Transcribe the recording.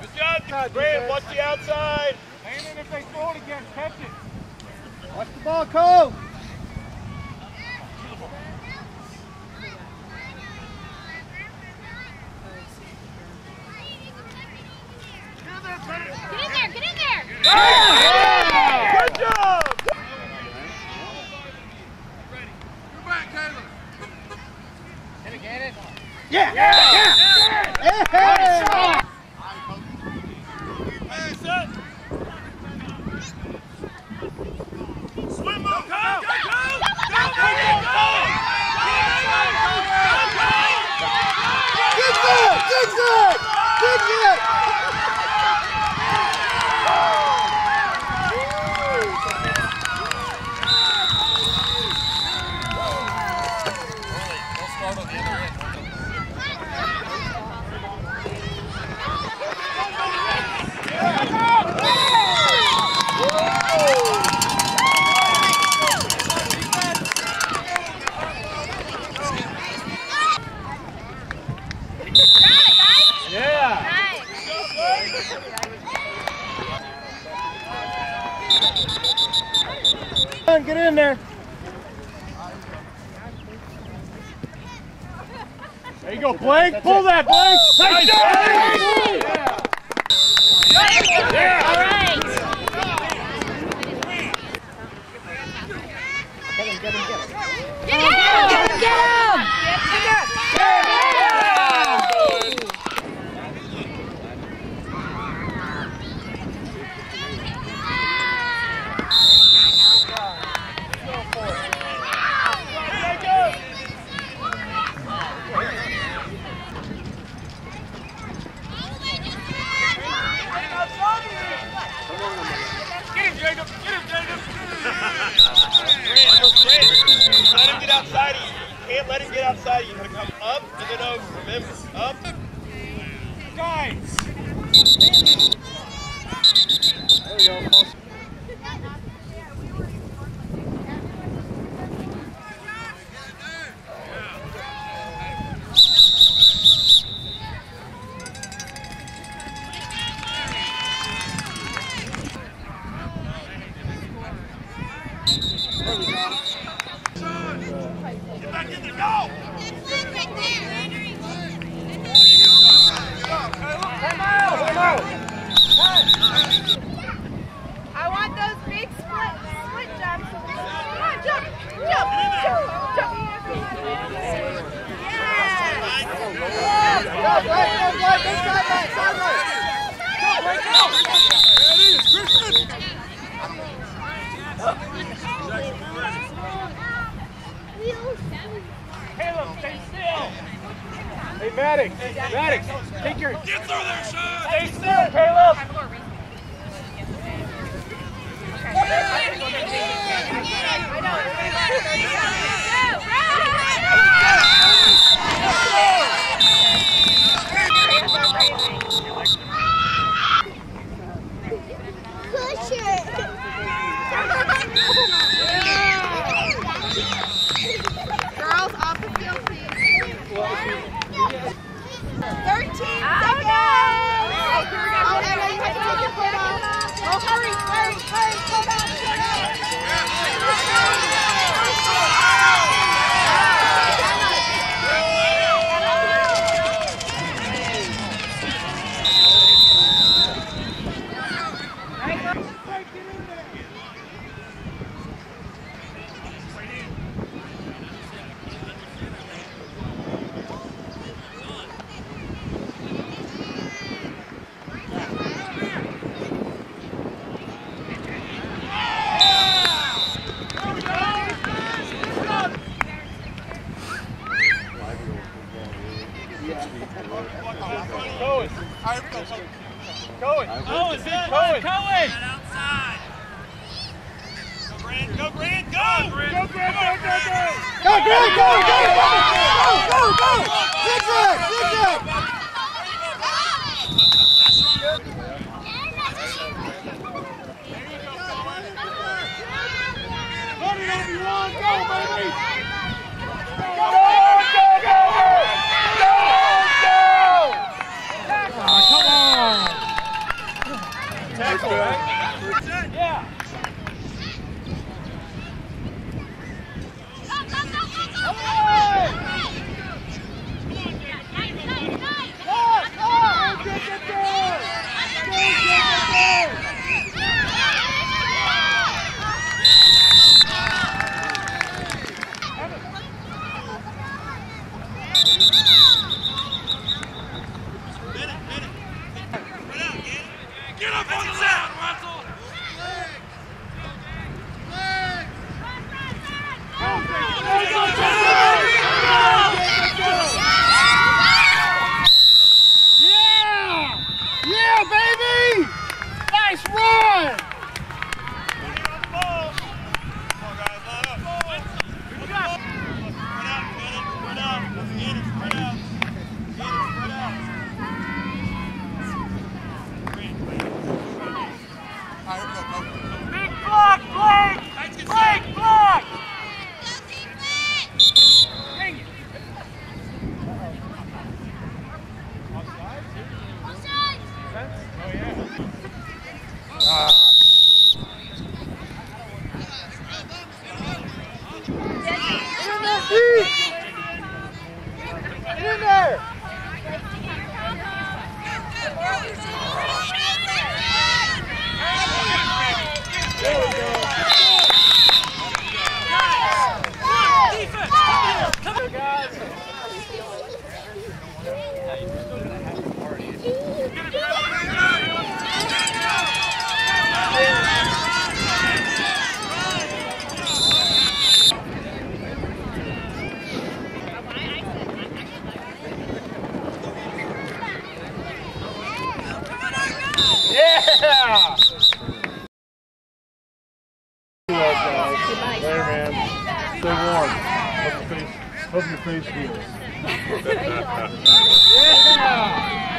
Good job, Graham. Watch the outside. Landon, if they throw it again, catch it. Watch the ball, Cole. Get in there, get in there! Good job. Yeah. Yeah. Yeah. yeah. Hey, set. Swim, Mo. Go, go, go. Go, go, go, go. Good good. Good good. Good good. Yeah. Come on, get in there. There you go, Blake. Pull that, Blake. Nice job. Yeah. All right. Get him, get him, get him. Get him! Get him! Get him, Jacob. Get him, Jacob. Grant, Grant, let him get outside of you. You can't let him get outside of you. You gotta come up and then over. Remember, up. Guys. There you go. Get back in there. Go. I want those big split split jumps. Come on, jump, jump, jump, jump. Yes. Go, Blake, go, Blake. Big side right, side right. Caleb, stay. Hey, Maddox. Maddox, take your. Get through there, Sean. Stay still, Caleb. Push Cohen. Oh, is that Cohen. Cohen? outside. Go, Grant. Go, Grant. Go. Go, Grant. Go, Grant. Go, go, go. Go, Greg, go, go, go, go, go, go. Zigzag, zigzag. Go, go, go, go, baby. right? Warm. Hope your face, hope your face heals. Yeah!